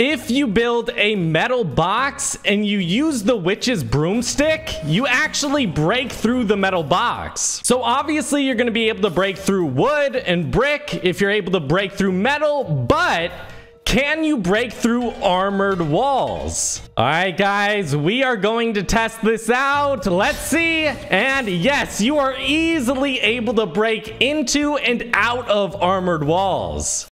If you build a metal box and you use the witch's broomstick, you actually break through the metal box. So obviously you're going to be able to break through wood and brick if you're able to break through metal, but can you break through armored walls? All right, guys, we are going to test this out. Let's see. And yes, you are easily able to break into and out of armored walls.